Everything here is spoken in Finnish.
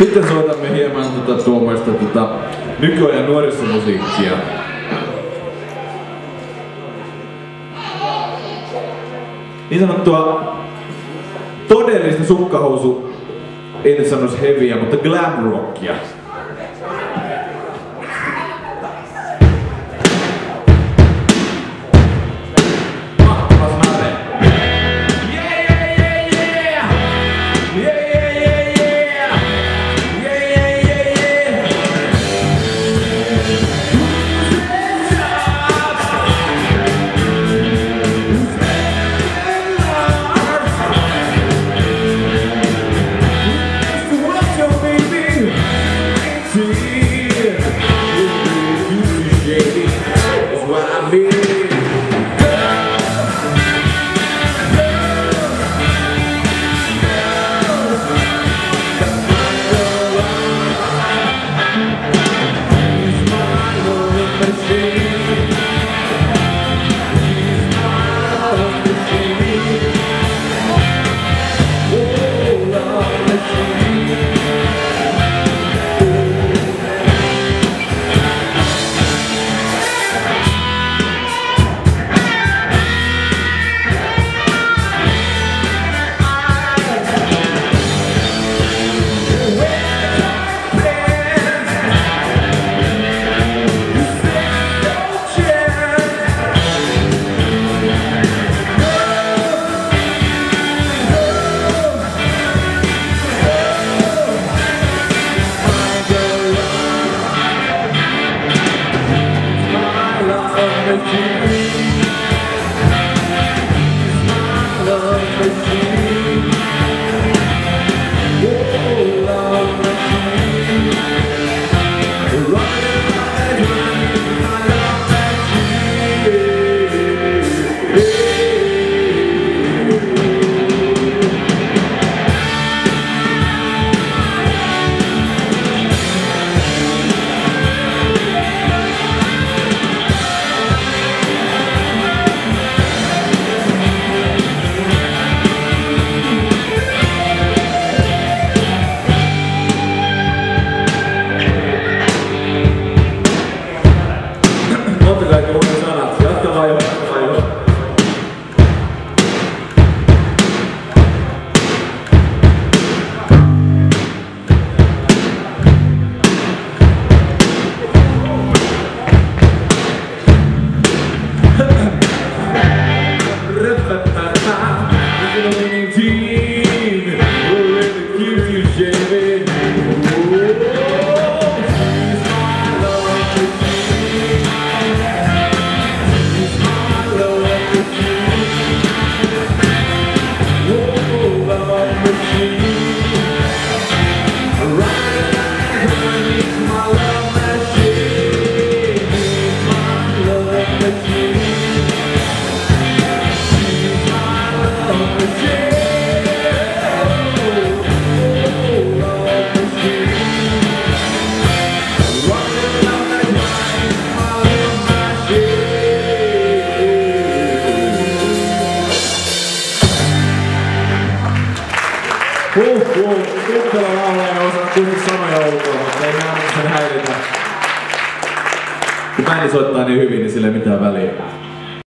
Sitten soitamme hieman tota, tuommoista tota, nykyajan nuorisomusiikkia. Niin sanottua todellista sukkahousu, ei nyt sanoisi heviä, mutta glam rockia. of the deep. Yeah. Huh, huh. Tukkela laulaa ja osaa kuitenkin sanoja ulkoa, mutta ei mä sen häiritä. Kun bändi soittaa niin hyvin, niin sillä ei mitään väliä.